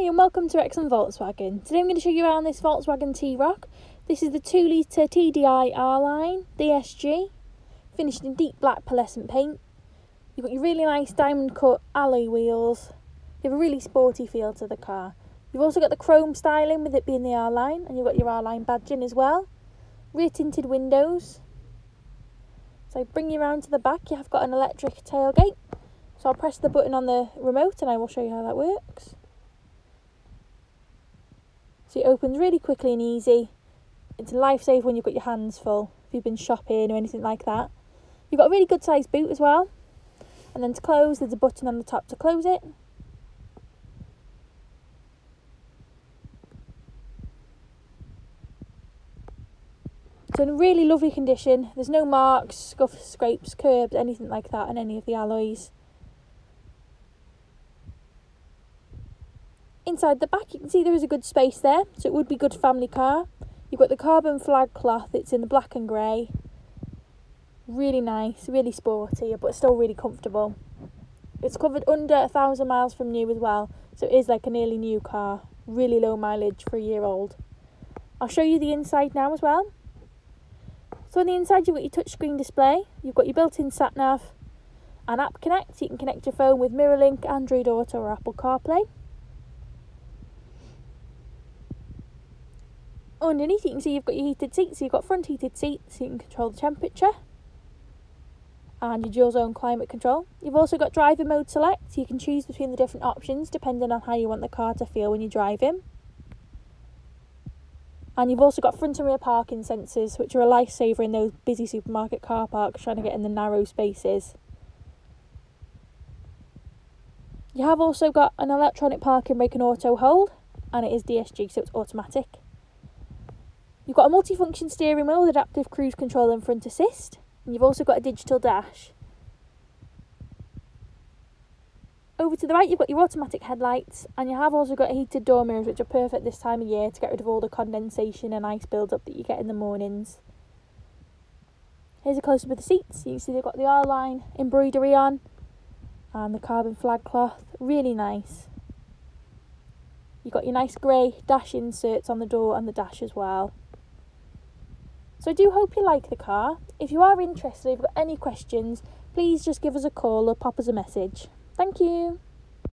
Hi and welcome to Wrexham Volkswagen. Today I'm going to show you around this Volkswagen T-Roc. This is the 2 litre TDI R-Line DSG, finished in deep black pearlescent paint. You've got your really nice diamond cut alloy wheels. You have a really sporty feel to the car. You've also got the chrome styling with it being the R-Line and you've got your R-Line badging as well. Rear tinted windows. So I bring you around to the back, you have got an electric tailgate. So I'll press the button on the remote and I will show you how that works. So it opens really quickly and easy. It's a lifesaver when you've got your hands full, if you've been shopping or anything like that. You've got a really good sized boot as well. And then to close, there's a button on the top to close it. So in really lovely condition. There's no marks, scuffs, scrapes, curbs, anything like that on any of the alloys. Inside the back, you can see there is a good space there, so it would be good family car. You've got the carbon flag cloth, it's in the black and grey. Really nice, really sporty, but still really comfortable. It's covered under a thousand miles from new as well, so it is like a nearly new car. Really low mileage for a year old. I'll show you the inside now as well. So on the inside you've got your touchscreen display, you've got your built-in sat nav and app connect, you can connect your phone with MirrorLink, Android Auto or Apple CarPlay. Underneath you can see you've got your heated seats, so you've got front heated seats so you can control the temperature and your dual zone climate control. You've also got driver mode select, so you can choose between the different options depending on how you want the car to feel when you're driving. And you've also got front and rear parking sensors, which are a lifesaver in those busy supermarket car parks trying to get in the narrow spaces. You have also got an electronic parking brake and auto hold, and it is DSG, so it's automatic. You've got a multifunction steering wheel with adaptive cruise control and front assist, and you've also got a digital dash. Over to the right, you've got your automatic headlights, and you have also got heated door mirrors, which are perfect this time of year to get rid of all the condensation and ice build-up that you get in the mornings. Here's a close-up of the seats. You can see they've got the R-line embroidery on, and the carbon flag cloth. Really nice. You've got your nice grey dash inserts on the door and the dash as well. So I do hope you like the car. If you are interested, if you've got any questions, please just give us a call or pop us a message. Thank you.